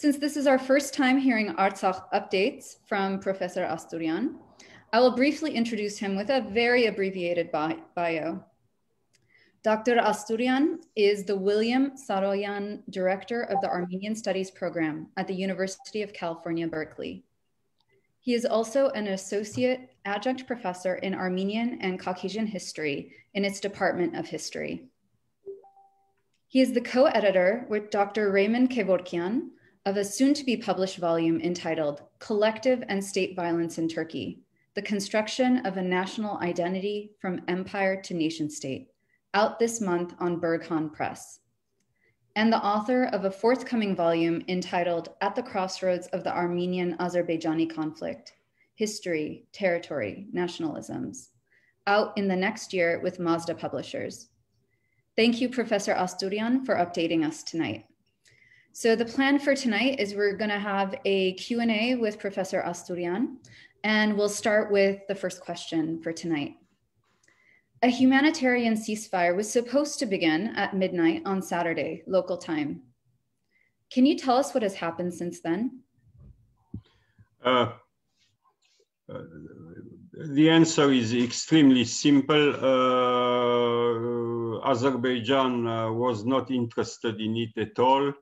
Since this is our first time hearing Artsakh updates from Professor Astourian, I will briefly introduce him with a very abbreviated bio. Dr. Astourian is the William Saroyan Director of the Armenian Studies Program at the University of California, Berkeley. He is also an associate adjunct professor in Armenian and Caucasian history in its Department of History. He is the co-editor with Dr. Raymond Kevorkian of a soon-to-be published volume entitled Collective and State Violence in Turkey, The Construction of a National Identity from Empire to Nation State, out this month on Berghahn Press, and the author of a forthcoming volume entitled At the Crossroads of the Armenian Azerbaijani Conflict History, Territory, Nationalisms, out in the next year with Mazda Publishers. Thank you, Professor Astourian, for updating us tonight. So the plan for tonight is we're going to have a Q&A with Professor Astourian, and we'll start with the first question for tonight. A humanitarian ceasefire was supposed to begin at midnight on Saturday, local time. Can you tell us what has happened since then? Uh, uh, the answer is extremely simple. Uh, Azerbaijan uh, was not interested in it at all.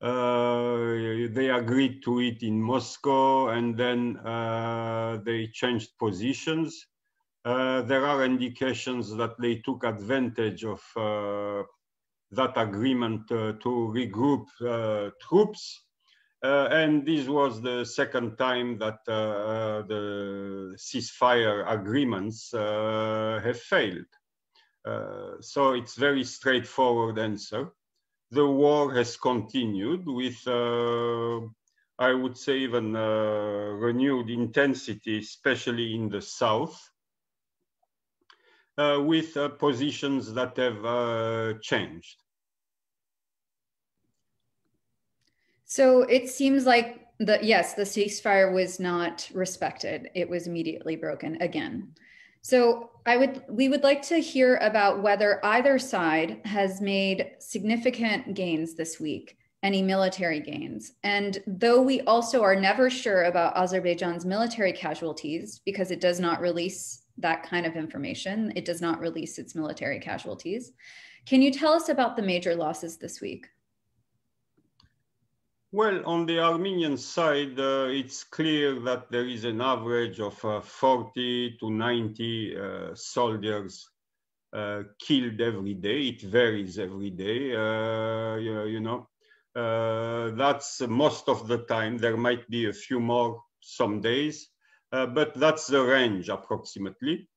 Uh, they agreed to it in Moscow and then uh, they changed positions uh, there are indications that they took advantage of uh, that agreement uh, to regroup uh, troops. And this was the second time that the ceasefire agreements have failed. so it's very straightforward answer. The war has continued with I would say even uh, renewed intensity, especially in the south uh, with uh, positions that have uh, changed. So it seems like the yes, the ceasefire was not respected. It was immediately broken again. So I would we would like to hear about whether either side has made significant gains this week, any military gains. And though we also are never sure about Azerbaijan's military casualties because it does not release that kind of information. It does not release its military casualties. Can you tell us about the major losses this week? Well, on the Armenian side, uh, it's clear that there is an average of uh, 40 to 90 uh, soldiers uh, killed every day. It varies every day, uh, you, know. Uh, that's most of the time. There might be a few more some days. But that's the range approximately.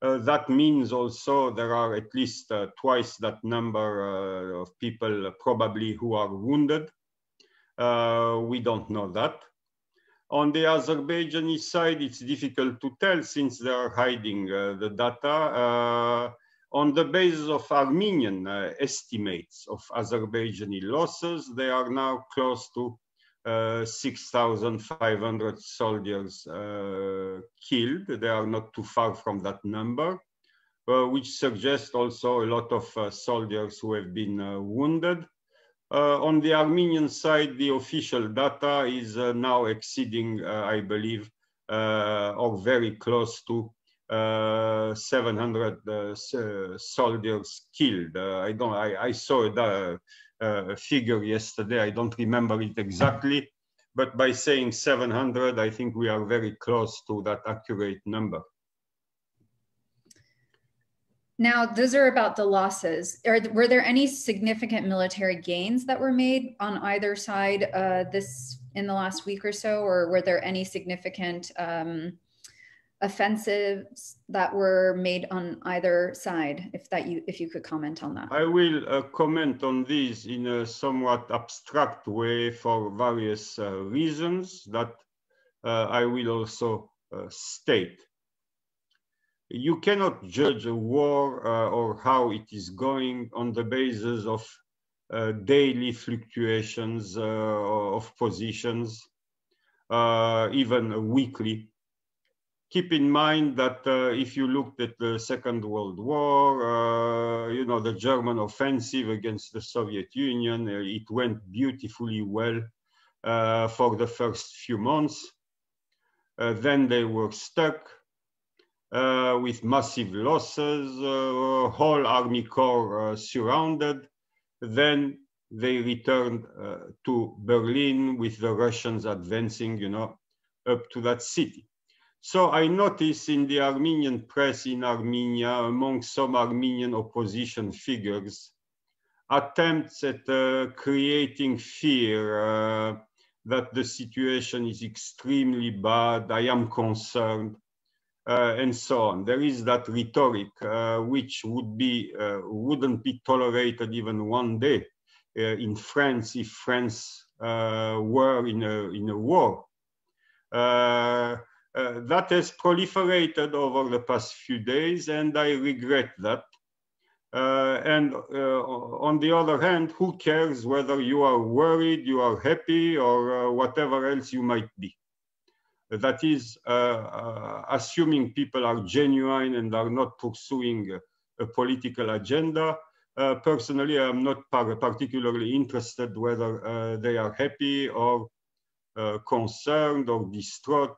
That means also there are at least twice that number of people probably who are wounded. We don't know that. On the Azerbaijani side, it's difficult to tell since they are hiding uh, the data. Uh, on the basis of Armenian uh, estimates of Azerbaijani losses, they are now close to uh, 6,500 soldiers uh, killed. They are not too far from that number, uh, which suggests also a lot of uh, soldiers who have been uh, on the Armenian side, the official data is now exceeding, I believe, or very close to uh, 700 uh, soldiers killed. Uh, I don't. I, I saw the uh, figure yesterday. I don't remember it exactly, but by saying 700, I think we are very close to that accurate number. Now, those are about the losses. Are, were there any significant military gains that were made on either side uh, this in the last week or so, or were there any significant um, offensives that were made on either side if that you if you could comment on that? I will uh, comment on these in a somewhat abstract way for various uh, reasons that uh, i will also uh, state you cannot judge a war uh, or how it is going on the basis of uh, daily fluctuations of positions even weekly keep in mind that uh, if you looked at the Second World War, uh, you know, the German offensive against the Soviet Union, uh, it went beautifully well. uh, for the first few months. Uh, then they were stuck uh, with massive losses, uh, whole army corps uh, surrounded. Then they returned uh, to Berlin with the Russians advancing, you know, up to that city. So I notice in the Armenian press in Armenia, among some Armenian opposition figures, attempts at uh, creating fear uh, that the situation is extremely bad, I am concerned, and so on. There is that rhetoric uh, which would be, uh, wouldn't be tolerated even one day uh, in France if France were in a, in a war. that has proliferated over the past few days, and I regret that. Uh, and uh, on the other hand, who cares whether you are worried, you are happy, or uh, whatever else you might be? That is, uh, uh, assuming people are genuine and are not pursuing a political agenda. Uh, personally, I'm not particularly interested whether they are happy or concerned or distraught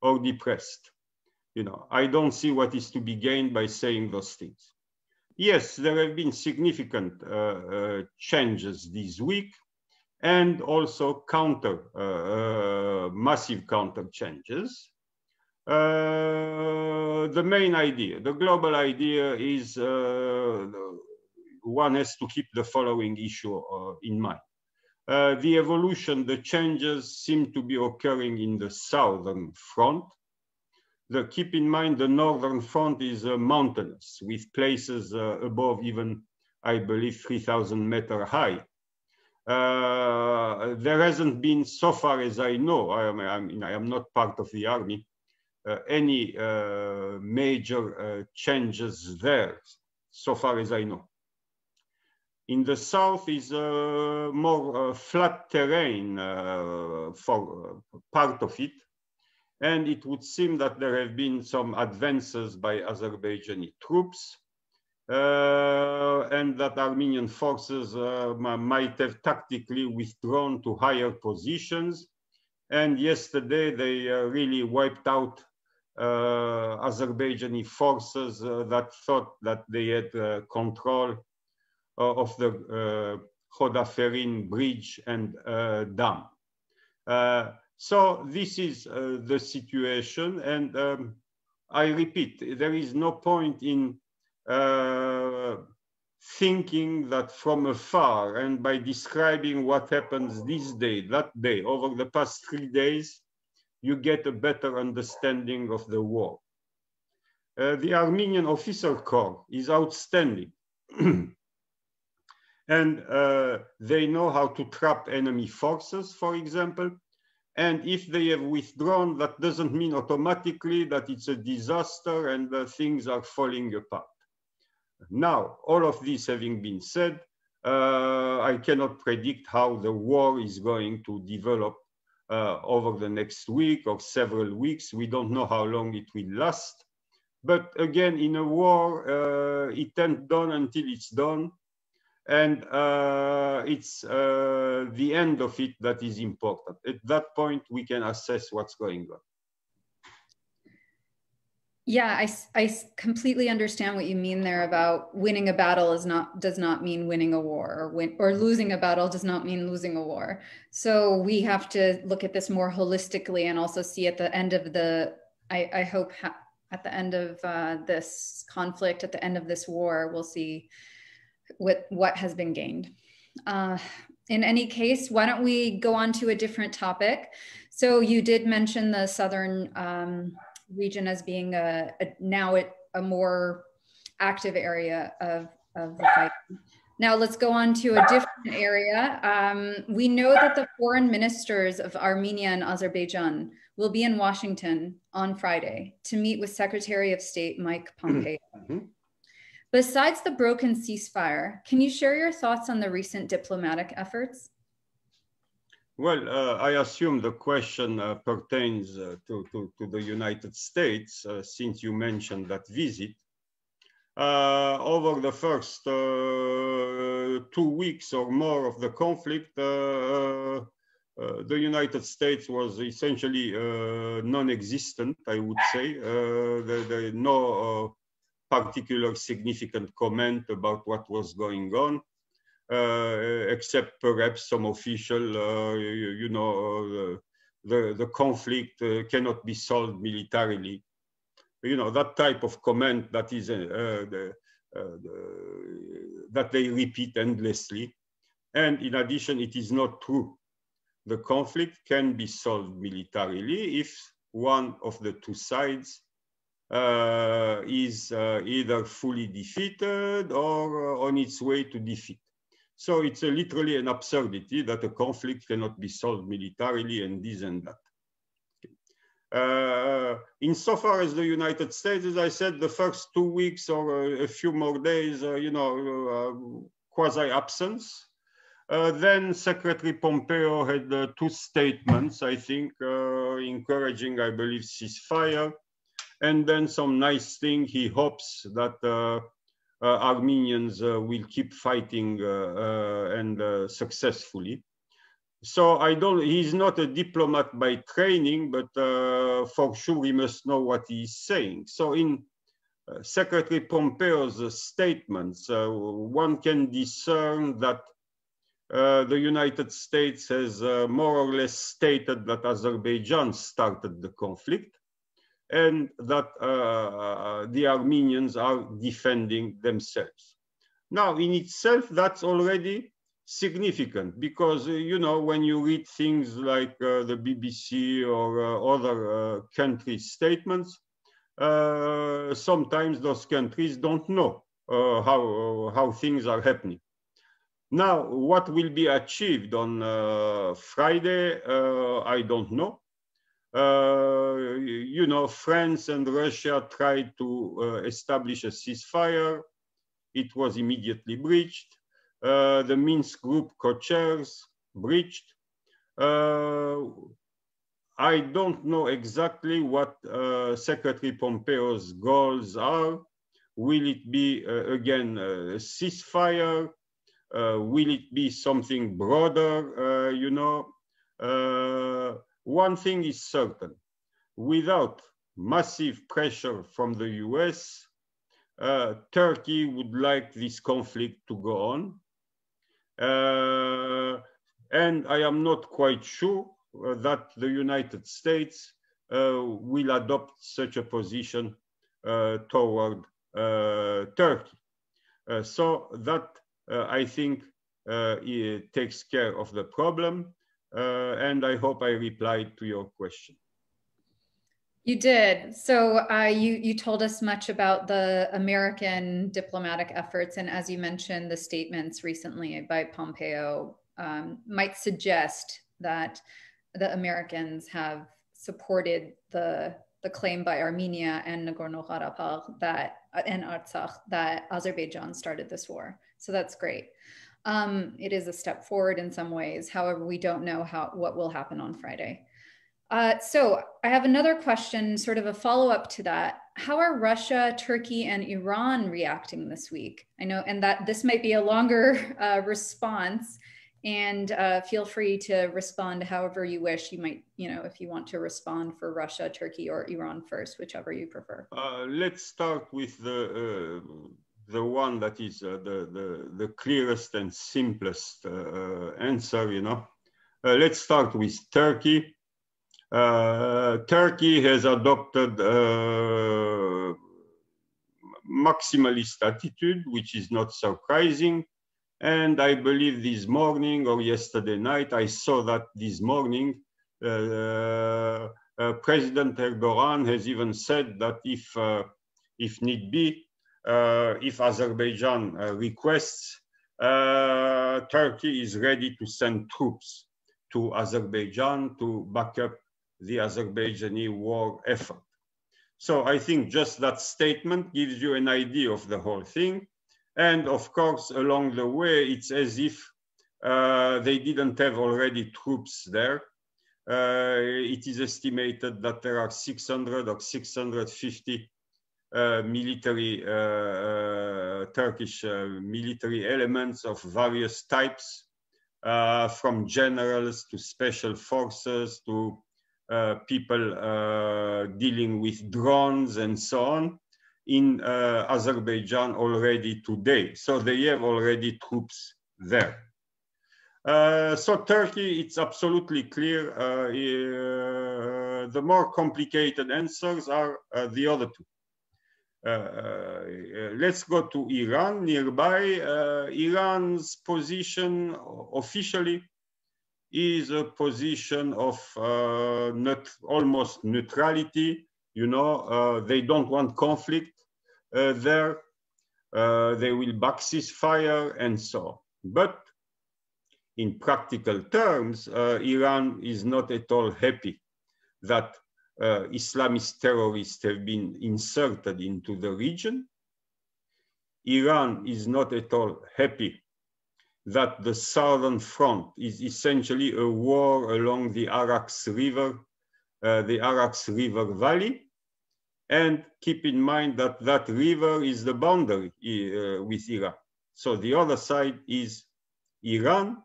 or depressed. You know, I don't see what is to be gained by saying those things. Yes, there have been significant uh, uh, changes this week and also counter, uh, uh massive counter changes. Uh, the main idea, the global idea is uh, one has to keep the following issue in mind. the evolution, the changes seem to be occurring in the southern front, the, keep in mind the northern front is uh, mountainous with places uh, above even, I believe, 3,000 meter high. Uh, there hasn't been, so far as I know, I am, I mean, I am not part of the army, uh, any uh, major uh, changes there, so far as I know. In the south is a more flat terrain for part of it, and it would seem that there have been some advances by Azerbaijani troops uh, and that Armenian forces uh, might have tactically withdrawn to higher positions. And yesterday they uh, really wiped out uh, Azerbaijani forces uh, that thought that they had uh, control of the Khodaferin bridge and dam. So this is the situation. And um, I repeat, there is no point in uh, thinking that from afar and by describing what happens this day, that day, over the past three days, you get a better understanding of the war. Uh, the Armenian officer corps is outstanding. and uh, they know how to trap enemy forces, for example, and if they have withdrawn, that doesn't mean automatically that it's a disaster and uh, things are falling apart. Now, all of this having been said, uh, I cannot predict how the war is going to develop uh, over the next week or several weeks. We don't know how long it will last. But again, in a war, uh, it ain't done until it's done. And uh, it's uh, the end of it that is important. At that point, we can assess what's going on. Yeah, I, I completely understand what you mean there about winning a battle is not does not mean winning a war or win or losing a battle does not mean losing a war. So we have to look at this more holistically and also see at the end of the I, I hope at the end of uh, this conflict, at the end of this war, we'll see what what has been gained. Uh, in any case, why don't we go on to a different topic? So you did mention the southern um, region as being a, a now it, a more active area of, of the fight. Now let's go on to a different area. Um, we know that the foreign ministers of Armenia and Azerbaijan will be in Washington on Friday to meet with Secretary of State Mike Pompeo. Mm-hmm. Besides the broken ceasefire, can you share your thoughts on the recent diplomatic efforts? Well, uh, I assume the question uh, pertains uh, to, to, to, the United States, uh, since you mentioned that visit. Uh, over the first uh, two weeks or more of the conflict, the United States was essentially non-existent, I would say. There, there no particular significant comment about what was going on. Uh, except perhaps some official, uh, you, you, know, uh, the, the conflict cannot be solved militarily. You know, that type of comment that is the, the, that they repeat endlessly. And in addition, it is not true. The conflict can be solved militarily if one of the two sides uh, is uh, either fully defeated or on its way to defeat. So it's literally an absurdity that a conflict cannot be solved militarily and this and that. Uh, insofar as the United States, as I said, the first two weeks or a, a few more days, uh, you know, uh, quasi absence. Uh, then Secretary Pompeo had uh, two statements, I think, uh, encouraging, I believe, ceasefire. And then some nice thing, he hopes that Armenians uh, will keep fighting uh, and successfully. So I don't, he's not a diplomat by training, but for sure he must know what he's saying. So in uh, Secretary Pompeo's uh, statements, uh, one can discern that the United States has more or less stated that Azerbaijan started the conflict and that uh, uh, the Armenians are defending themselves. Now, in itself, that's already significant because, uh, you know, when you read things like uh, the BBC or uh, other uh, countries' statements, sometimes those countries don't know how, how things are happening. Now, what will be achieved on Friday, I don't know. Uh, you know, France and Russia tried to uh, establish a ceasefire. It was immediately breached. Uh, the Minsk group co-chairs breached. I don't know exactly what uh, Secretary Pompeo's goals are. Will it be, uh, again, a ceasefire? Uh, will it be something broader, you know? One thing is certain, without massive pressure from the US, uh, Turkey would like this conflict to go on. Uh, and I am not quite sure uh, that the United States uh, will adopt such a position uh, toward uh, Turkey. so that, I think, takes care of the problem. Uh, and I hope I replied to your question. You did. So uh, you you told us much about the American diplomatic efforts, and as you mentioned, the statements recently by Pompeo um, might suggest that the Americans have supported the the claim by Armenia and Nagorno-Karabakh that and Artsakh that Azerbaijan started this war. So that's great. Um, it is a step forward in some ways. However, we don't know how what will happen on Friday. Uh, so I have another question, sort of a follow up to that. How are Russia, Turkey, and Iran reacting this week? I know, and that this might be a longer uh, response. And uh, feel free to respond however you wish. You might, you know, if you want to respond for Russia, Turkey, or Iran first, whichever you prefer. Uh, let's start with the uh, the one that is uh, the, the, the clearest and simplest uh, uh, answer, you know. let's start with Turkey. Turkey has adopted a maximalist attitude, which is not surprising. And I believe this morning or yesterday night, I saw that this morning, uh, uh, President Erdogan has even said that if, uh, if need be, uh, if Azerbaijan uh, requests, uh, Turkey is ready to send troops to Azerbaijan to back up the Azerbaijani war effort. So I think just that statement gives you an idea of the whole thing. And of course, along the way, it's as if uh, they didn't have already troops there. Uh, it is estimated that there are 600 or 650 uh, military, uh, uh, Turkish military elements of various types uh, from generals to special forces to uh, people uh, dealing with drones and so on in uh, Azerbaijan already today. So they have already troops there. Uh, so Turkey, it's absolutely clear. Uh, uh, the more complicated answers are the other two. Let's go to Iran nearby. Iran's position officially is a position of uh, almost neutrality. You know, uh, they don't want conflict uh, there. they will back ceasefire and so on. But in practical terms, uh, Iran is not at all happy that uh, Islamist terrorists have been inserted into the region. Iran is not at all happy that the southern front is essentially a war along the Arax River, uh, the Arax River Valley. And keep in mind that that river is the boundary uh, with Iran. So the other side is Iran,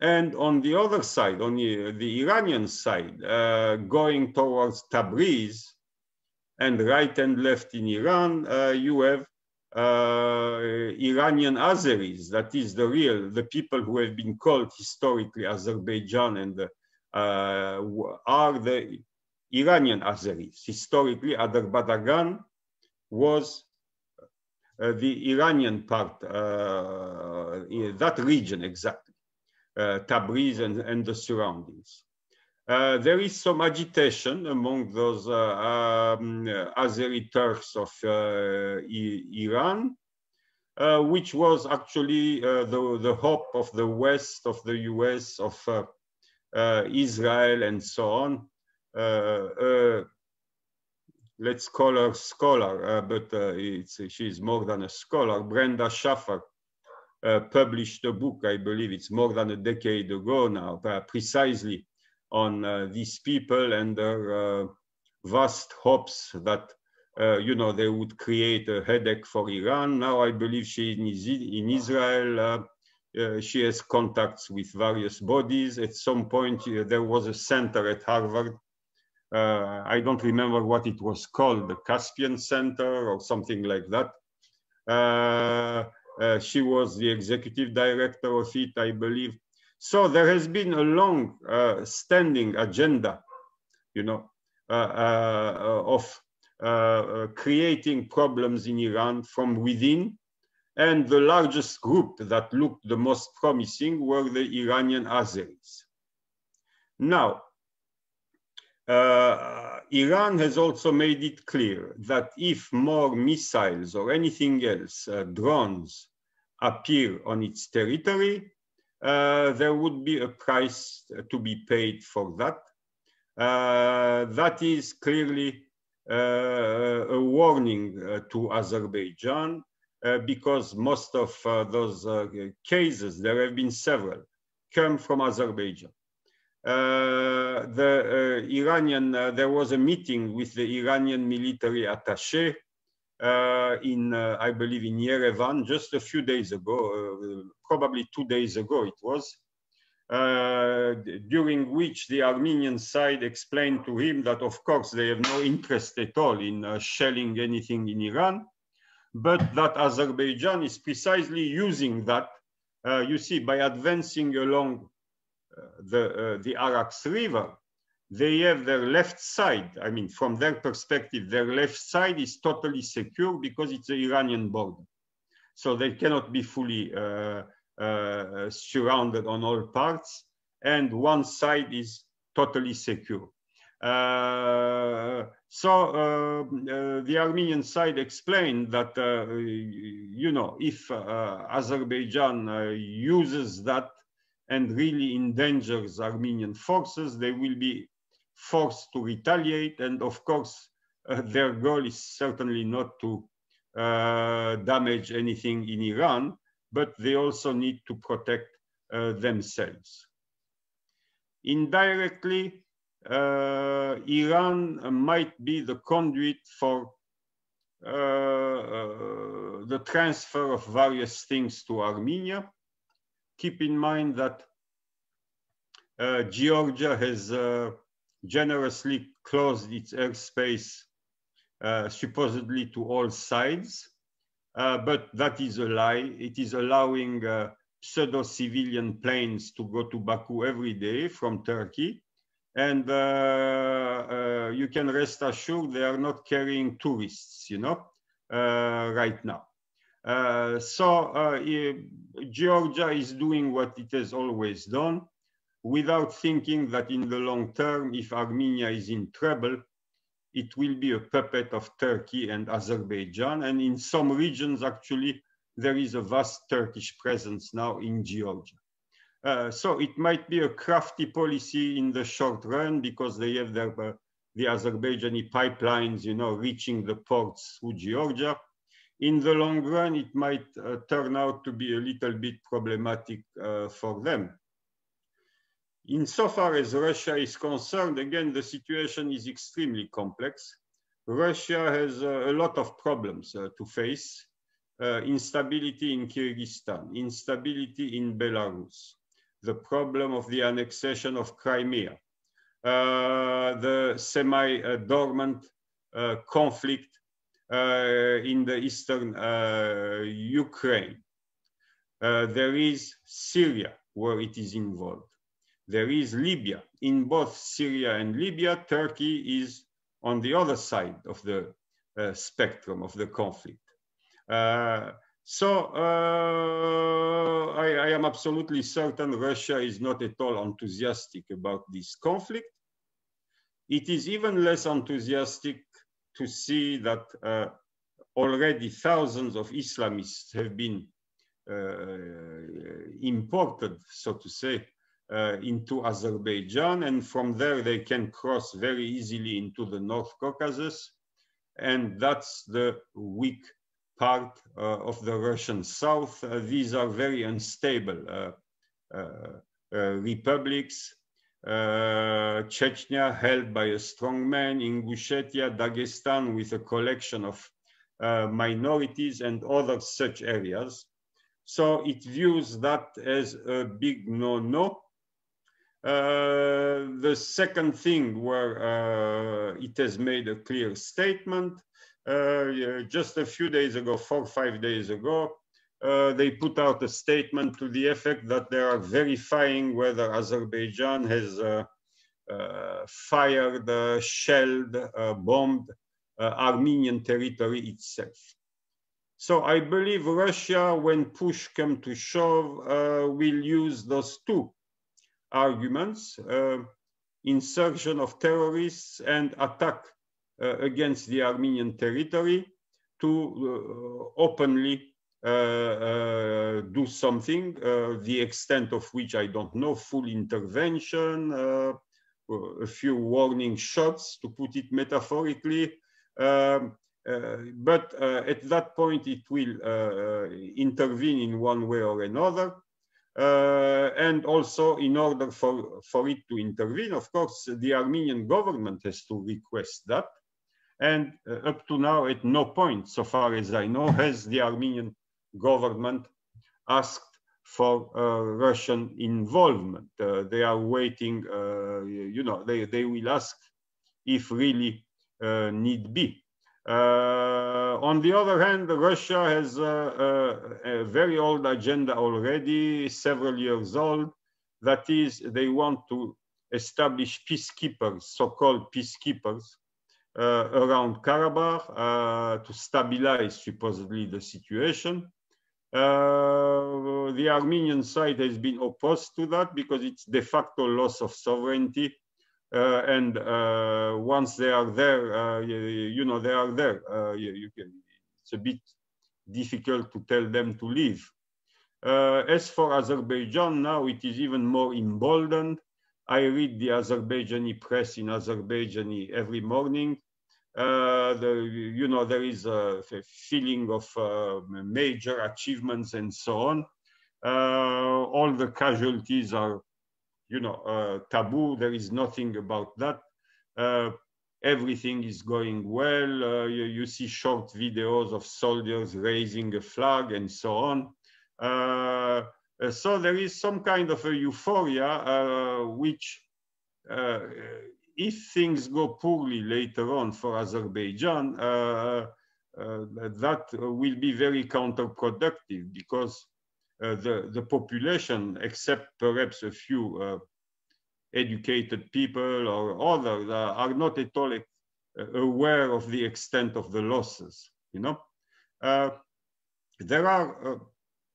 and on the other side, on the, the Iranian side, uh, going towards Tabriz and right and left in Iran, uh, you have uh, Iranian Azeris, that is the real, the people who have been called historically Azerbaijan and uh, are the Iranian Azeris. Historically, Azerbaijan was uh, the Iranian part, uh, that region exactly. Uh, Tabriz and, and the surroundings. Uh, there is some agitation among those uh, um, Azeri Turks of Iran, which was actually the, the hope of the West, of the US, of Israel, and so on let's call her scholar, uh, but uh, she's more than a scholar, Brenda Shaffer, uh, published a book, I believe it's more than a decade ago now, uh, precisely on uh, these people and their uh, vast hopes that, you know, they would create a headache for Iran. Now I believe she is in Israel. she has contacts with various bodies. At some point, there was a center at Harvard I don't remember what it was called, the Caspian Center or something like that. Uh, uh, she was the executive director of it, I believe. So there has been a long uh, standing agenda, you know, uh, uh of uh, uh, creating problems in Iran from within. And the largest group that looked the most promising were the Iranian Azeris. Now, Iran has also made it clear that if more missiles or anything else, uh, drones, appear on its territory, uh, there would be a price to be paid for that. Uh, that is clearly uh, a warning uh, to Azerbaijan uh, because most of those cases, there have been several, come from Azerbaijan. Uh, the uh, Iranian, uh, there was a meeting with the Iranian military attaché uh, Uh, in, uh, I believe, in Yerevan just a few days ago, uh, probably two days ago it was, uh, during which the Armenian side explained to him that, of course, they have no interest at all in uh, shelling anything in Iran, but that Azerbaijan is precisely using that, you see, by advancing along the, the Arax River, they have their left side. I mean, from their perspective, their left side is totally secure because it's the Iranian border. So they cannot be fully uh, uh, surrounded on all parts. And one side is totally secure. Uh, so uh, uh, the Armenian side explained that, uh, you know, if Azerbaijan uses that and really endangers Armenian forces, they will be forced to retaliate. And of course, uh, their goal is certainly not to uh, damage anything in Iran, but they also need to protect uh, themselves. Indirectly, uh, Iran might be the conduit for uh, uh, the transfer of various things to Armenia. Keep in mind that Georgia has generously closed its airspace uh, supposedly to all sides, uh, but that is a lie. It is allowing uh, pseudo-civilian planes to go to Baku every day from Turkey. And you can rest assured they are not carrying tourists, you know, right now. Uh, so uh, Georgia is doing what it has always done without thinking that in the long term, if Armenia is in trouble, it will be a puppet of Turkey and Azerbaijan. And in some regions, actually, there is a vast Turkish presence now in Georgia. Uh, so it might be a crafty policy in the short run because they have their, uh, the Azerbaijani pipelines, you know, reaching the ports through Georgia. In the long run, it might uh, turn out to be a little bit problematic uh, for them. Insofar as Russia is concerned, again, the situation is extremely complex. Russia has uh, a lot of problems uh, to face. Uh, instability in Kyrgyzstan, instability in Belarus, the problem of the annexation of Crimea, uh, the semi-dormant uh, conflict uh, in the eastern Ukraine. there is Syria, where it is involved there is Libya. In both Syria and Libya, Turkey is on the other side of the uh, spectrum of the conflict. Uh, so uh, I, I, am absolutely certain Russia is not at all enthusiastic about this conflict. It is even less enthusiastic to see that uh, already thousands of Islamists have been uh, imported, so to say, uh, into Azerbaijan, and from there they can cross very easily into the North Caucasus. And that's the weak part uh, of the Russian South. Uh, these are very unstable uh, uh, uh, republics. Chechnya held by a strong man, Ingushetia, Dagestan with a collection of minorities and other such areas. So it views that as a big no-no. Uh, the second thing where uh, it has made a clear statement, uh, just a few days ago, four or five days ago, uh, they put out a statement to the effect that they are verifying whether Azerbaijan has uh, uh, fired, shelled, bombed Armenian territory itself. So I believe Russia, when push comes to shove, will use those two arguments, uh, insurrection of terrorists and attack uh, against the Armenian territory to uh, openly do something, the extent of which I don't know, full intervention, a few warning shots, to put it metaphorically. Um, uh, but uh, at that point, it will uh, intervene in one way or another. Uh, and also in order for, for it to intervene, of course, the Armenian government has to request that. And uh, up to now, at no point, so far as I know, has the Armenian government asked for uh, Russian involvement. Uh, they are waiting, uh, you know, they, they will ask if really uh, need be. Uh, on the other hand, Russia has a, a, a, very old agenda already, several years old. That is, they want to establish peacekeepers, so-called peacekeepers, uh, around Karabakh uh, to stabilize supposedly the situation. Uh, the Armenian side has been opposed to that because it's de facto loss of sovereignty uh, and uh, once they are there, uh, you, you, know, they are there. You, you can, it's a bit difficult to tell them to leave. as for Azerbaijan, now it is even more emboldened. I read the Azerbaijani press in Azerbaijani every morning. Uh, the, you know, there is a, a feeling of uh, major achievements and so on. Uh, all the casualties are you know, uh, taboo. There is nothing about that. Uh, everything is going well. Uh, you, you, see short videos of soldiers raising a flag and so on. so there is some kind of a euphoria which if things go poorly later on for Azerbaijan, uh, uh, that will be very counterproductive because Uh, the, the population, except perhaps a few uh, educated people or others, uh, are not at all aware of the extent of the losses, you know? there are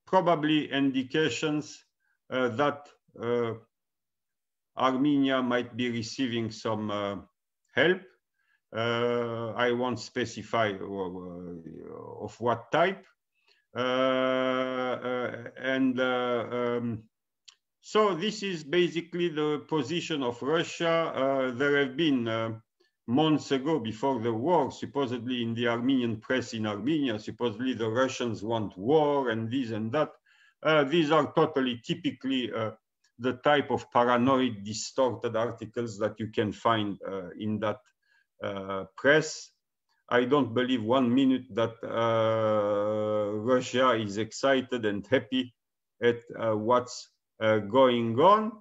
probably indications that Armenia might be receiving some uh, help. Uh, I won't specify uh, of what type. And um, so this is basically the position of Russia. there have been months ago, before the war, supposedly in the Armenian press in Armenia, supposedly the Russians want war and this and that. Uh, these are totally typically uh, the type of paranoid, distorted articles that you can find uh, in that uh, press. I don't believe one minute that uh, Russia is excited and happy at uh, what's uh, going on.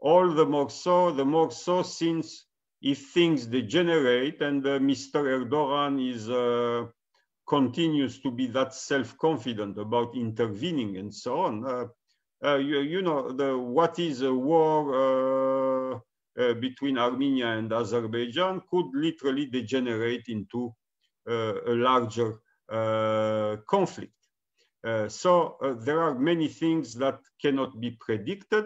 All the more so, the more so since if things degenerate and uh, Mr. Erdogan is continues to be that self-confident about intervening and so on, uh, you, you, know, the, what is a war uh, uh, between Armenia and Azerbaijan could literally degenerate into a larger conflict. so there are many things that cannot be predicted,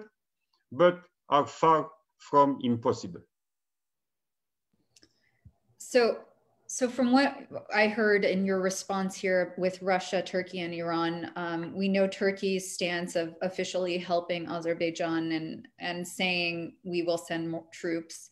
but are far from impossible. So so from what I heard in your response here with Russia, Turkey, and Iran, um, we know Turkey's stance of officially helping Azerbaijan and and saying we will send more troops,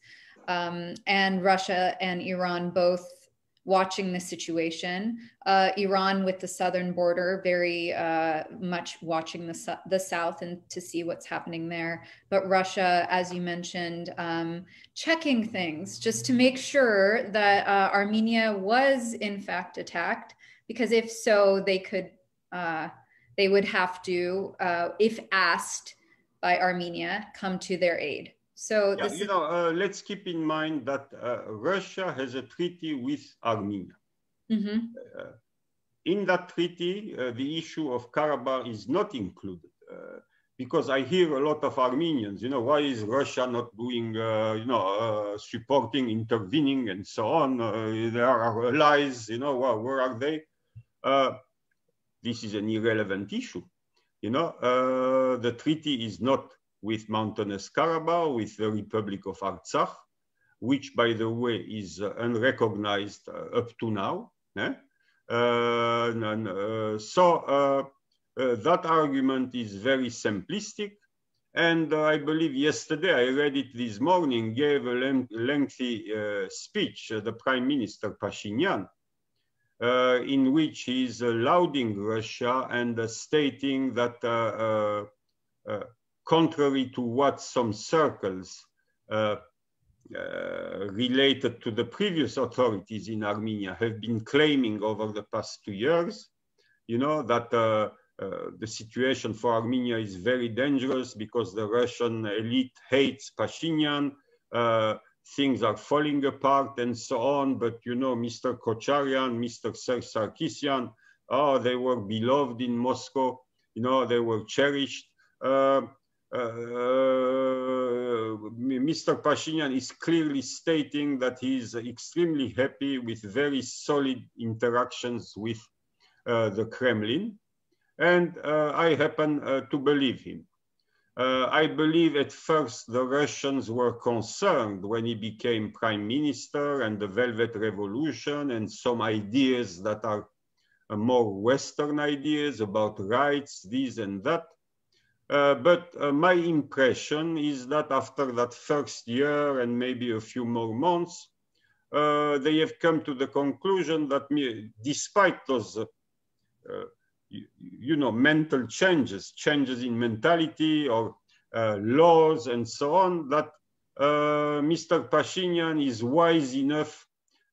um, and Russia and Iran both watching the situation. Uh, Iran with the southern border, very uh, much watching the, the south and to see what's happening there. But Russia, as you mentioned, um, checking things just to make sure that uh, Armenia was in fact attacked, because if so, they could, uh, they would have to, uh, if asked by Armenia, come to their aid. So yeah, you know, uh, let's keep in mind that uh, Russia has a treaty with Armenia. Mm-hmm. Uh, in that treaty, uh, the issue of Karabakh is not included uh, because I hear a lot of Armenians. You know, why is Russia not doing, uh, you know, supporting, intervening, and so on? there are allies. You know, where, where are they? this is an irrelevant issue. You know, the treaty is not with Mountainous Karabakh, with the Republic of Artsakh, which, by the way, is uh, unrecognized uh, up to now. Eh? Uh, uh, so uh, uh, that argument is very simplistic. And I believe yesterday, I read it this morning, gave a lengthy speech, the Prime Minister Pashinyan, in which he is lauding Russia and stating that contrary to what some circles uh, uh, related to the previous authorities in Armenia have been claiming over the past two years, you know, that uh, uh the situation for Armenia is very dangerous because the Russian elite hates Pashinyan, uh, things are falling apart and so on. But, you know, Mr. Kocharyan, Mr. Serge Sarkisyan, oh, they were beloved in Moscow, you know, they were cherished. Uh, Mr. Pashinyan is clearly stating that he is extremely happy with very solid interactions with uh, the Kremlin. And uh, I happen to believe him. Uh, I believe at first the Russians were concerned when he became prime minister and the Velvet Revolution and some ideas that are uh, more Western ideas about rights, this and that. Uh, but uh, my impression is that after that first year and maybe a few more months, uh, they have come to the conclusion that me, despite those, uh, you, you, know, mental changes, changes in mentality or uh, laws and so on, that Mr. Pashinyan is wise enough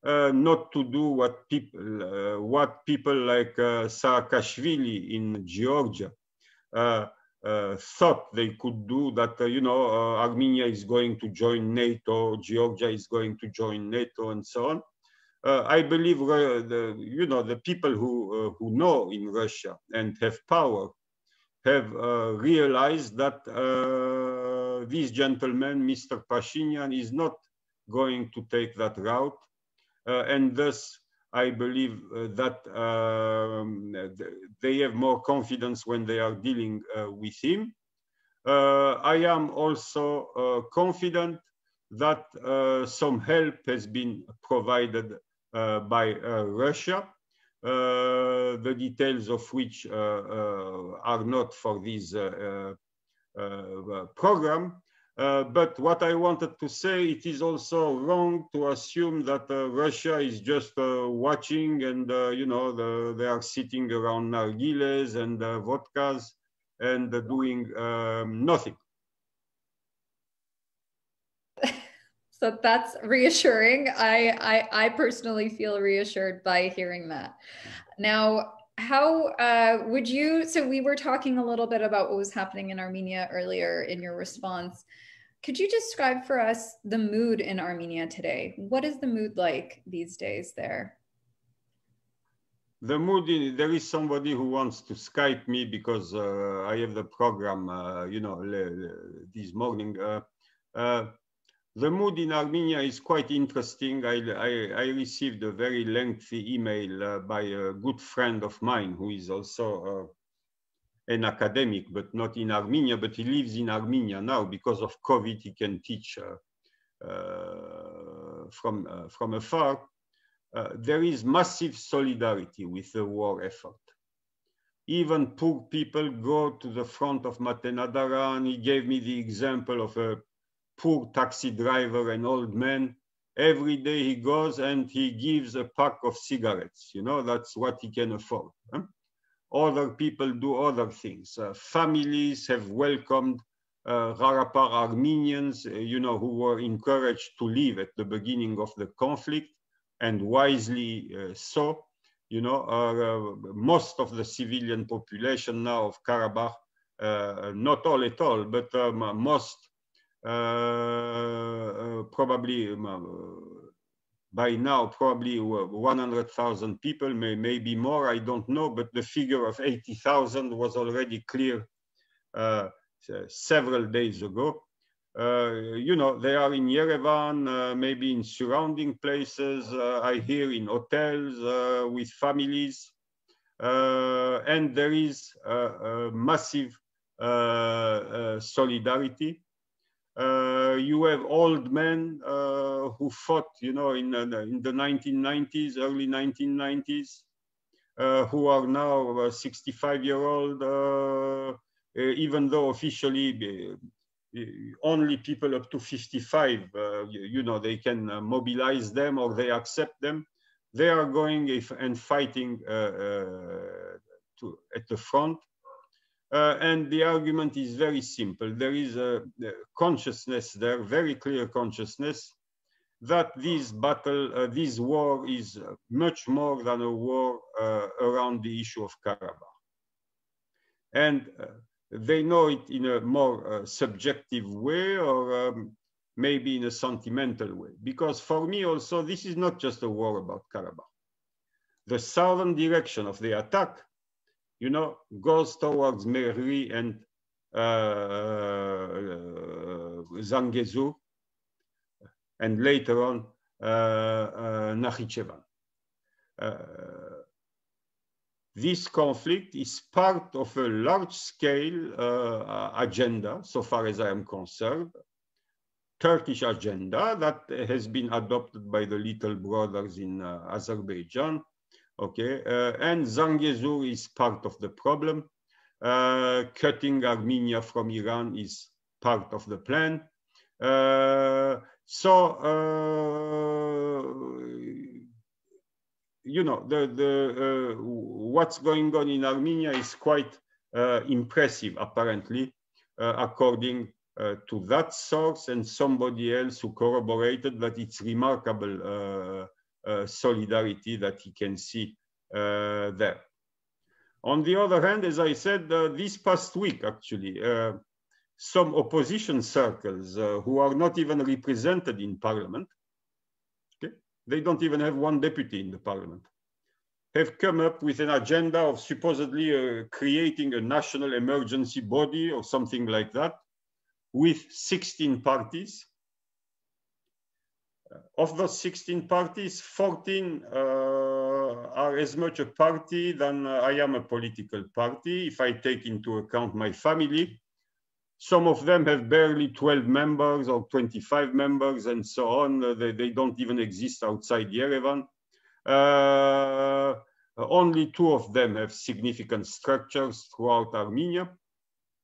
not to do what people, what people like Saakashvili in Georgia uh, thought they could do that, uh, you know, uh, Armenia is going to join NATO, Georgia is going to join NATO, and so on. Uh, I believe the, you know, the people who, who know in Russia and have power have realized that this gentleman, Mr. Pashinyan, is not going to take that route. and thus, I believe uh, that um, they have more confidence when they are dealing uh, with him. Uh, I am also uh, confident that uh, some help has been provided uh, by Russia, the details of which are not for this program, uh, but what I wanted to say, it is also wrong to assume that uh, Russia is just uh, watching and, uh, you know, the, they are sitting around nargiles and uh, vodkas and doing um, nothing. so that's reassuring. I, I, I, personally feel reassured by hearing that. Now, how uh, would you so we were talking a little bit about what was happening in armenia earlier in your response. Could you describe for us the mood in armenia today? What is the mood like these days there? The mood in, there is somebody who wants to skype me because uh, i have the program uh, you know this morning. Uh, uh the mood in Armenia is quite interesting. I, I, I received a very lengthy email uh, by a good friend of mine who is also uh, an academic, but not in Armenia, but he lives in Armenia now. Because of COVID, he can teach uh, uh from, uh, from afar. Uh, there is massive solidarity with the war effort. Even poor people go to the front of Matenadaran. He gave me the example of a poor taxi driver, an old man. Every day he goes and he gives a pack of cigarettes. You know, that's what he can afford. Huh? Other people do other things. Uh, families have welcomed uh, Gharapar Armenians, uh, you know, who were encouraged to leave at the beginning of the conflict, and wisely uh, so. You know, uh, most of the civilian population now of Karabakh, uh, not all at all, but um, most probably um, uh, by now probably 100,000 people, may, maybe more, I don't know, but the figure of 80,000 was already clear uh, several days ago. Uh, you know, they are in Yerevan, uh, maybe in surrounding places, I hear in hotels with families, and there is a massive solidarity uh, you have old men uh, who fought, you know, in, uh, in the 1990s, early 1990s, uh, who are now 65 year old, uh, even though officially only people up to 55, you, you, know, they can mobilize them or they accept them. They are going if, and fighting to, at the front. Uh, and the argument is very simple. There is a, consciousness there, very clear consciousness, that this battle, uh, this war is much more than a war uh, around the issue of Karabakh. And uh, they know it in a more uh, subjective way or um, maybe in a sentimental way. Because for me also, this is not just a war about Karabakh. The southern direction of the attack you know, goes towards Mehri and uh, uh, Zangezur, and later on uh, uh, Nakhichevan. Uh, this conflict is part of a large-scale uh, agenda, so far as I am concerned, Turkish agenda that has been adopted by the little brothers in Azerbaijan, okay? Uh, and Zangezur is part of the problem. Uh, cutting Armenia from Iran is part of the plan. Uh, so, you know, the, the, what's going on in Armenia is quite impressive, apparently, according uh, to that source and somebody else who corroborated that it's remarkable uh, solidarity that he can see uh, there. On the other hand, as I said, uh, this past week, actually, uh, some opposition circles who are not even represented in parliament, okay? they don't even have one deputy in the parliament, have come up with an agenda of supposedly uh, creating a national emergency body or something like that with 16 parties of those 16 parties, 14 uh, are as much a party than I am a political party. If I take into account my family, some of them have barely 12 members or 25 members and so on. Uh, they, they don't even exist outside Yerevan. Uh, only two of them have significant structures throughout Armenia.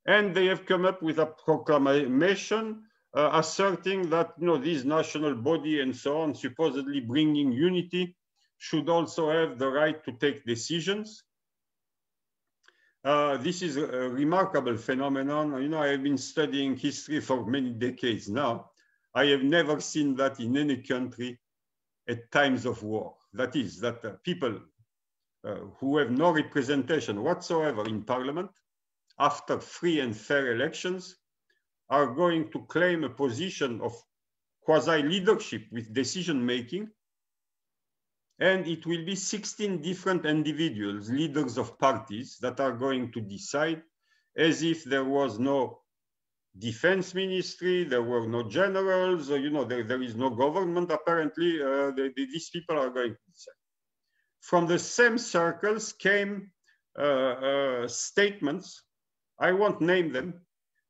And they have come up with a proclamation uh, asserting that you know this national body and so on, supposedly bringing unity, should also have the right to take decisions. Uh, this is a, remarkable phenomenon. You know, I have been studying history for many decades now. I have never seen that in any country at times of war. That is, that uh, people uh, who have no representation whatsoever in parliament, after free and fair elections, are going to claim a position of quasi-leadership with decision-making, and it will be 16 different individuals, leaders of parties, that are going to decide as if there was no defense ministry, there were no generals, you know, there, there is no government, apparently, uh, the, the, these people are going to decide. From the same circles came uh, uh, statements, I won't name them,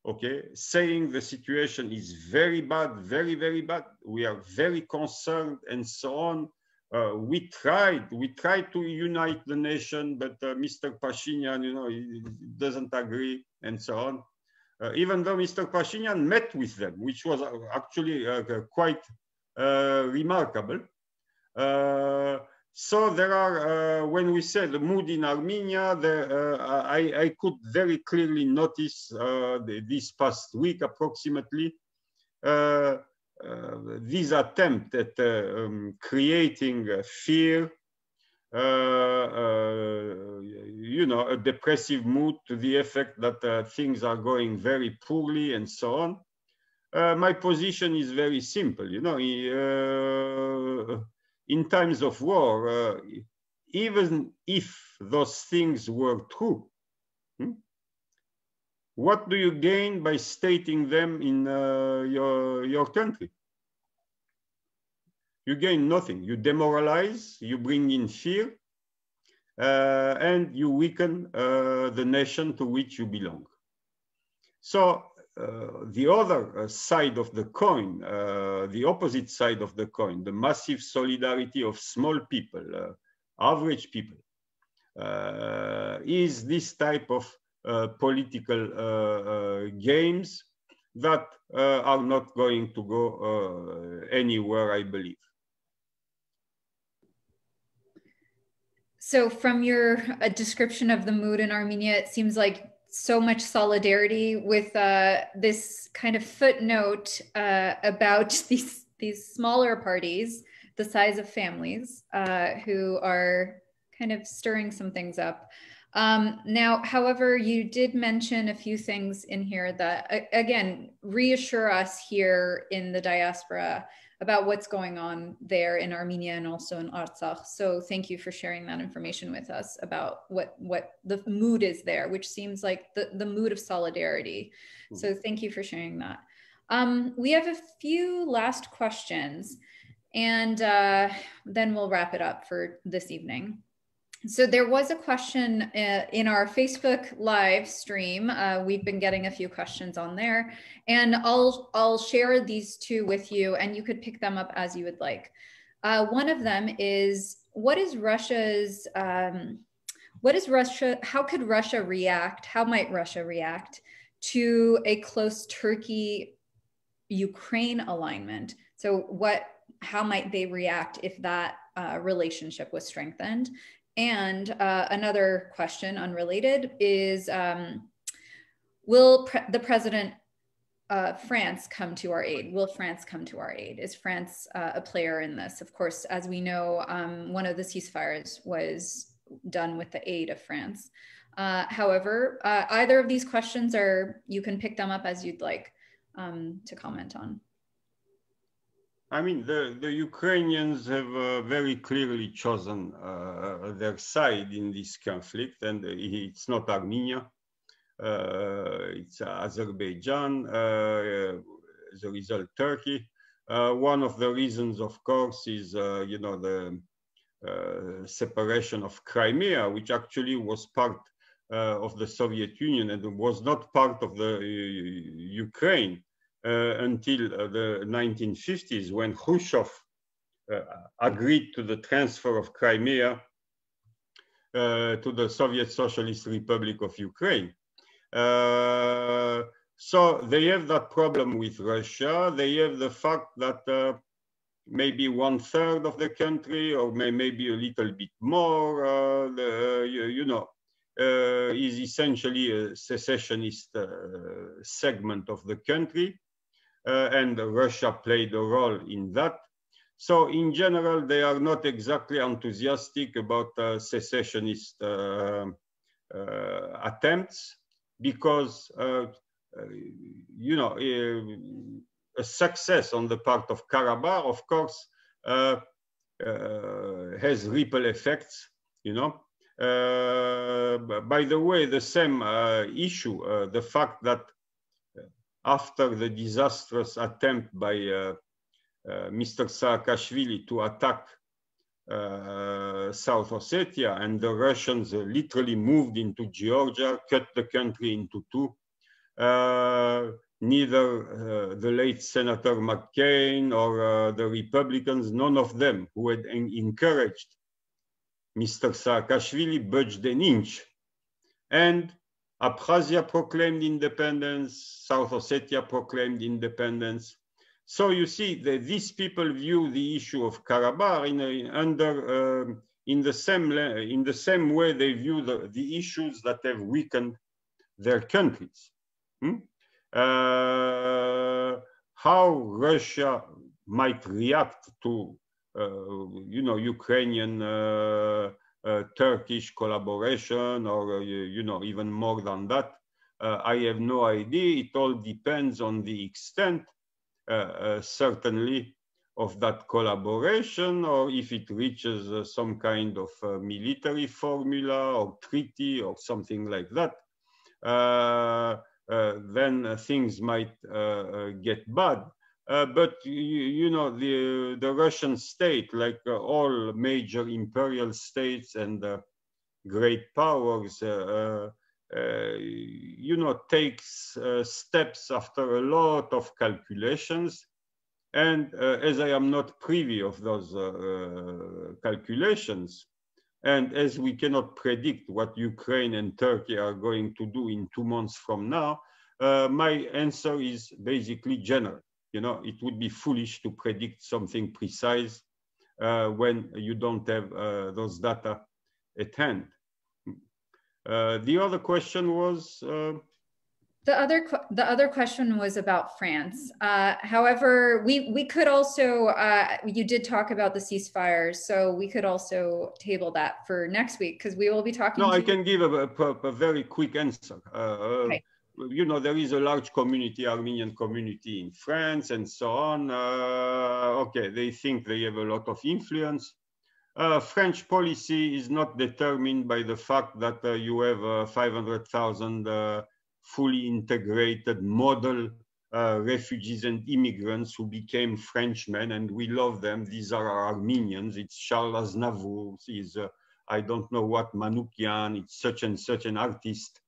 okay, saying the situation is very bad, very, very bad. We are very concerned and so on. Uh, we tried, we tried to unite the nation, but uh, Mr. Pashinyan, you know, he doesn't agree and so on. Uh, even though Mr. Pashinyan met with them, which was actually uh, quite uh, remarkable. So there are, uh, when we say the mood in Armenia, the, uh, I, I, could very clearly notice uh, the, this past week approximately, uh, uh, this attempt at uh, um, creating fear, you know, a depressive mood to the effect that things are going very poorly and so on. my position is very simple, you know, in times of war, uh, even if those things were true, hmm, what do you gain by stating them in uh, your, your country? You gain nothing. You demoralize, you bring in fear, uh, and you weaken uh, the nation to which you belong. So uh, the other uh, side of the coin, uh, the opposite side of the coin, the massive solidarity of small people, uh, average people, uh, is this type of uh, political games that are not going to go anywhere, I believe. So, from your description of the mood in Armenia, it seems like so much solidarity with uh, this kind of footnote uh, about these these smaller parties, the size of families, uh, who are kind of stirring some things up. Um, now, however, you did mention a few things in here that, again, reassure us here in the diaspora about what's going on there in Armenia and also in Artsakh. So thank you for sharing that information with us about what what the mood is there, which seems like the, the mood of solidarity. Mm-hmm. So thank you for sharing that. Um, we have a few last questions and uh, then we'll wrap it up for this evening. So there was a question uh, in our Facebook live stream. Uh, we've been getting a few questions on there, and I'll I'll share these two with you, and you could pick them up as you would like. Uh, one of them is what is Russia's um, what is Russia? How could Russia react? How might Russia react to a close Turkey Ukraine alignment? So what? How might they react if that uh, relationship was strengthened? And uh, another question, unrelated, is um, Will pre the president uh, France come to our aid? Will France come to our aid? Is France uh, a player in this? Of course, as we know, um, one of the ceasefires was done with the aid of France. Uh, however, uh, either of these questions are, you can pick them up as you'd like um, to comment on. I mean, the, the Ukrainians have uh, very clearly chosen uh, their side in this conflict, and it's not Armenia, uh, it's Azerbaijan, uh, as a result, Turkey. Uh, one of the reasons, of course, is, uh, you know, the separation of Crimea, which actually was part of the Soviet Union and was not part of the Ukraine. Uh, until uh, the 1950s when Khrushchev uh, agreed to the transfer of Crimea to the Soviet Socialist Republic of Ukraine. so they have that problem with Russia. They have the fact that maybe one third of the country, or may, maybe a little bit more, uh, the, you, you, know, uh, is essentially a secessionist uh, segment of the country. Uh, and Russia played a role in that. So in general, they are not exactly enthusiastic about uh, secessionist uh, attempts because, you know, a success on the part of Karabakh, of course, uh, uh, has ripple effects, you know. Uh, by the way, the same issue, the fact that after the disastrous attempt by uh, uh, Mr. Saakashvili to attack uh, South Ossetia, and the Russians literally moved into Georgia, cut the country into two. neither the late Senator McCain or the Republicans, none of them who had encouraged Mr. Saakashvili budged an inch. And Abkhazia proclaimed independence, South Ossetia proclaimed independence. So you see that these people view the issue of Karabakh in, a, under, uh, in, the same, in the same way they view the, the issues that have weakened their countries. Hmm? Uh, how Russia might react to, uh, you know, Ukrainian uh, Turkish collaboration or, uh, you know, even more than that. Uh, I have no idea. It all depends on the extent, certainly, of that collaboration or if it reaches uh, some kind of uh, military formula or treaty or something like that, uh, then things might get bad. Uh, but you, you, know the the Russian state, like uh, all major imperial states and uh, great powers, uh, uh, you know, takes steps after a lot of calculations. And as I am not privy of those calculations, and as we cannot predict what Ukraine and Turkey are going to do in two months from now, my answer is basically general you know, it would be foolish to predict something precise uh, when you don't have uh, those data at hand. Uh, the other question was. Uh, the other the other question was about France. Uh, however, we we could also uh, you did talk about the ceasefires, so we could also table that for next week because we will be talking. No, I can give a, a, a, very quick answer. Okay you know, there is a large community, Armenian community in France and so on. Uh, okay, they think they have a lot of influence. Uh, French policy is not determined by the fact that uh, you have uh, 500,000 uh, fully integrated model uh, refugees and immigrants who became Frenchmen, and we love them. These are Armenians. It's Charles Aznavour. Is I don't know what Manoukian. It's such and such an artist.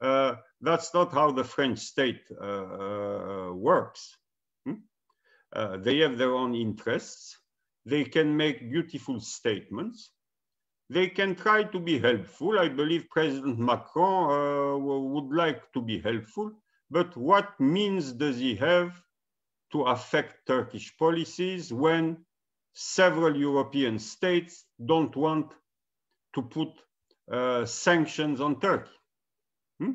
Uh, that's not how the French state uh, uh, works. Hmm? they have their own interests. They can make beautiful statements. They can try to be helpful. I believe President Macron would like to be helpful. But what means does he have to affect Turkish policies when several European states don't want to put uh, sanctions on Turkey? Hmm?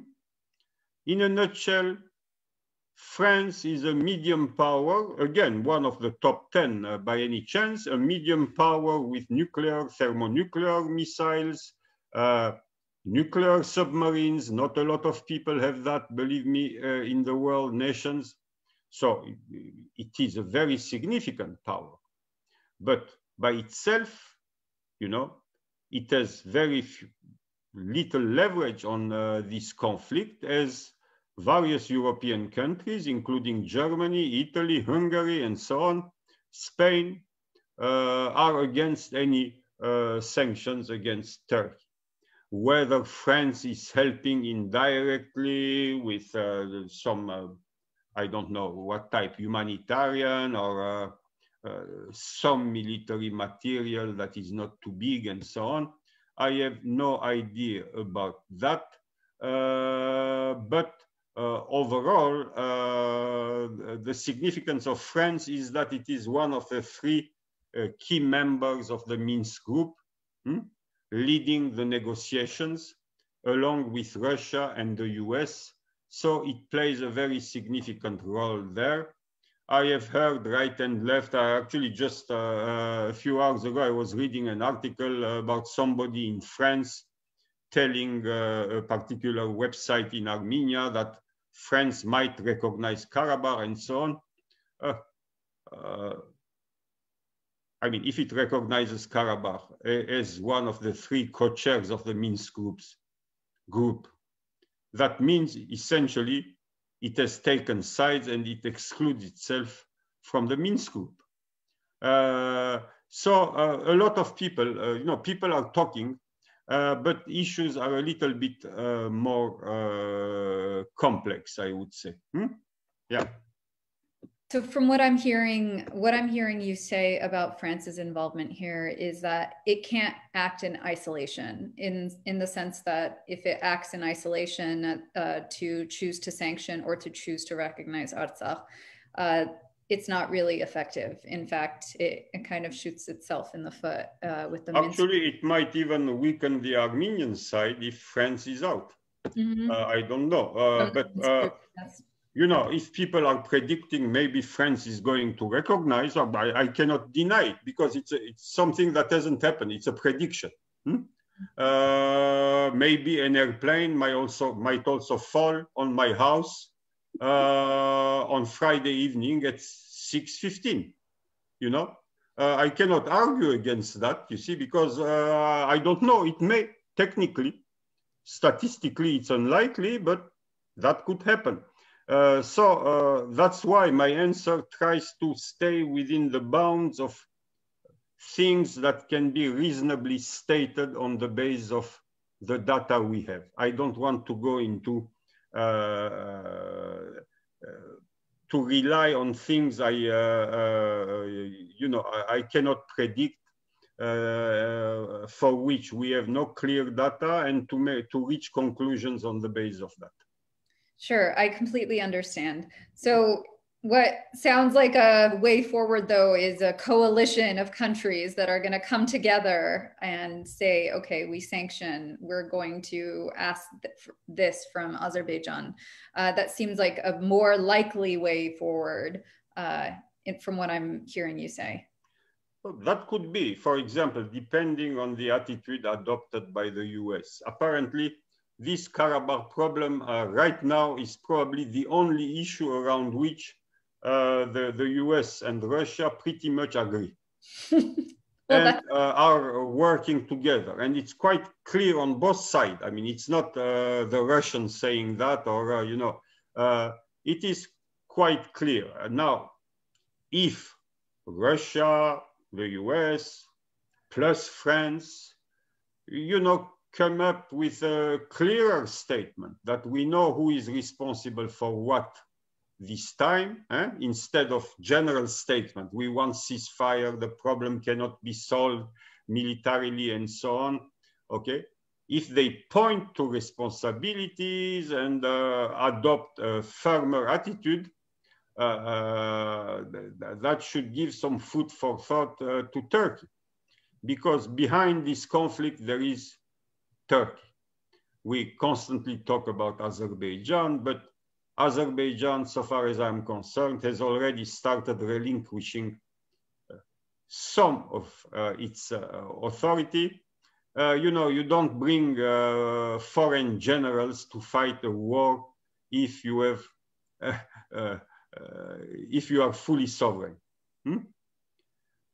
In a nutshell, France is a medium power, again, one of the top 10 uh, by any chance, a medium power with nuclear, thermonuclear missiles, Uh, nuclear submarines, not a lot of people have that, believe me, uh, in the world nations. So it is a very significant power. But by itself, you know, it has very few, little leverage on uh, this conflict as various European countries, including Germany, Italy, Hungary, and so on, Spain, uh, are against any uh, sanctions against Turkey. Whether France is helping indirectly with uh, some, uh, I don't know what type, humanitarian or uh, some military material that is not too big and so on, I have no idea about that. but uh, overall, uh, the significance of France is that it is one of the three uh, key members of the Minsk group, hmm, leading the negotiations along with Russia and the US. So it plays a very significant role there. I have heard right and left. I actually just uh, a few hours ago, I was reading an article about somebody in France telling uh, a particular website in Armenia that France might recognize Karabakh and so on. Uh, uh, I mean, if it recognizes Karabakh as one of the three co-chairs of the Minsk groups, group, that means essentially it has taken sides and it excludes itself from the Minsk group. Uh, so uh, a lot of people, uh, you know, people are talking uh, but issues are a little bit uh, more uh, complex, I would say. Hmm? Yeah. So from what I'm hearing, what I'm hearing you say about France's involvement here is that it can't act in isolation, in in the sense that if it acts in isolation uh, to choose to sanction or to choose to recognize Artsakh, uh, it's not really effective. In fact, it, it kind of shoots itself in the foot uh, with the. Actually, Minsk. it might even weaken the Armenian side if France is out. Mm-hmm. Uh, I don't know, uh, but uh, you know, if people are predicting maybe France is going to recognize, I, I cannot deny it because it's a, it's something that hasn't happened. It's a prediction. Hmm? Uh, maybe an airplane might also might also fall on my house uh, on Friday evening at 6.15, you know? Uh, I cannot argue against that, you see, because uh, I don't know, it may technically, statistically, it's unlikely, but that could happen. Uh, so uh, that's why my answer tries to stay within the bounds of things that can be reasonably stated on the basis of the data we have. I don't want to go into uh, uh, to rely on things I, you know, I, I, cannot predict uh, for which we have no clear data and to, make, to reach conclusions on the basis of that. Sure, I completely understand. So what sounds like a way forward, though, is a coalition of countries that are going to come together and say, okay, we sanction, we're going to ask th- this from Azerbaijan. Uh, that seems like a more likely way forward uh, from what I'm hearing you say. Well, that could be, for example, depending on the attitude adopted by the US. Apparently, this Karabakh problem uh, right now is probably the only issue around which uh, the, the US and Russia pretty much agree. and uh, are working together. And it's quite clear on both sides. I mean, it's not uh, the Russians saying that, or, uh, you know, uh, it is quite clear. Now, if Russia, the US, plus France, you know, come up with a clearer statement that we know who is responsible for what this time, eh? instead of general statement, we want ceasefire, the problem cannot be solved militarily and so on, okay? If they point to responsibilities and uh, adopt a firmer attitude, uh, uh, th that should give some food for thought uh, to Turkey. Because behind this conflict, there is Turkey. We constantly talk about Azerbaijan, but Azerbaijan, so far as I'm concerned, has already started relinquishing uh, some of uh, its uh, authority. uh, you know, you don't bring uh, foreign generals to fight a war if you have, uh, if you are fully sovereign. Hmm?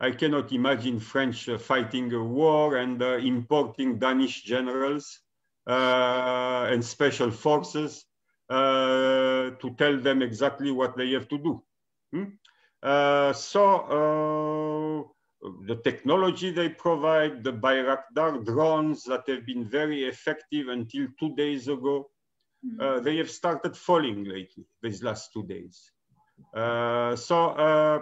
I cannot imagine French uh, fighting a war and importing Danish generals and special forces to tell them exactly what they have to do. Hmm? so the technology they provide, the Bayraktar drones that have been very effective until two days ago, mm -hmm. uh, they have started falling lately, these last two days. Uh, so uh, uh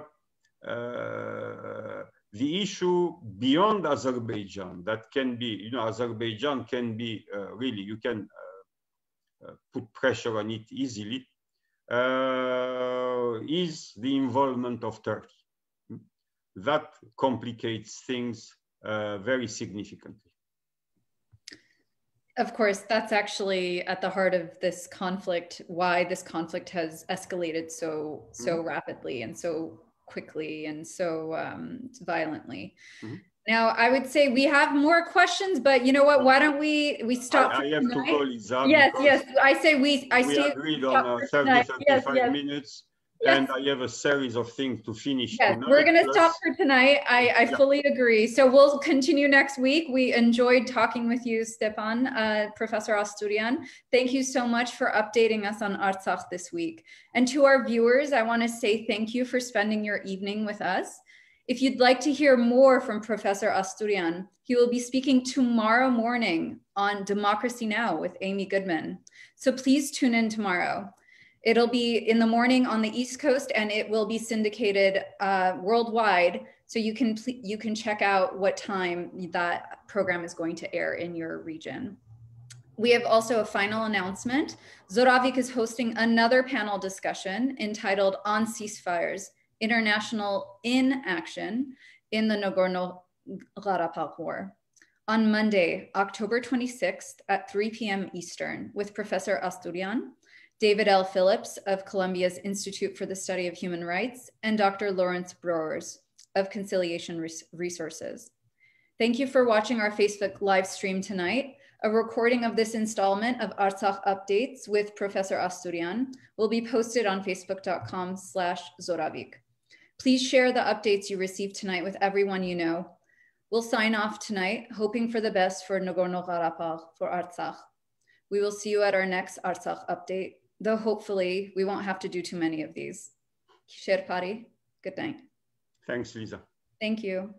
the issue beyond Azerbaijan that can be, you know, Azerbaijan can be uh, really, you can uh, put pressure on it easily, is the involvement of Turkey that complicates things uh, very significantly. Of course, that's actually at the heart of this conflict, why this conflict has escalated so so mm rapidly and so quickly and so um, violently. Mm -hmm. Now, I would say we have more questions, but you know what? Why don't we we stop? I, I have tonight? to go, Lisa. Yes, yes. I say we. I we say agreed on uh, 30, 35 yes, yes. minutes. Yes. And I have a series of things to finish. Yes, tonight. we're going to stop for tonight. I, I yeah. fully agree. So we'll continue next week. We enjoyed talking with you, Stephan, uh, Professor Astourian. Thank you so much for updating us on Artsakh this week. And to our viewers, I want to say thank you for spending your evening with us. If you'd like to hear more from Professor Astourian, he will be speaking tomorrow morning on Democracy Now! with Amy Goodman. So please tune in tomorrow. It'll be in the morning on the East Coast and it will be syndicated uh, worldwide. So you can, you can check out what time that program is going to air in your region. We have also a final announcement. Zoravik is hosting another panel discussion entitled On Ceasefires, International Inaction in the Nagorno-Karabakh War on Monday, October 26th at 3 p.m. Eastern with Professor Astourian, David L. Phillips of Columbia's Institute for the Study of Human Rights, and Dr. Lawrence Broers of Conciliation Resources. Thank you for watching our Facebook live stream tonight. A recording of this installment of Artsakh Updates with Professor Astourian will be posted on facebook.com slash Zoravik. Please share the updates you received tonight with everyone you know. We'll sign off tonight, hoping for the best for Nagorno-Karabakh, for Artsakh. We will see you at our next Artsakh update though hopefully we won't have to do too many of these. Sher Pari, good night. Thanks, Lisa. Thank you.